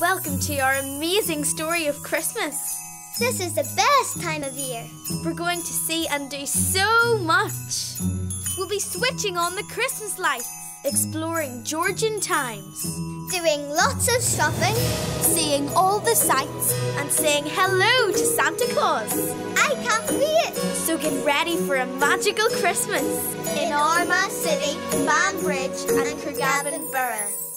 Welcome to our amazing story of Christmas. This is the best time of year. We're going to see and do so much. We'll be switching on the Christmas lights, exploring Georgian times, Doing lots of shopping. seeing all the sights, and saying hello to Santa Claus. I can't wait. So get ready for a magical Christmas In Armagh City, Banbridge, and Craigavon Borough.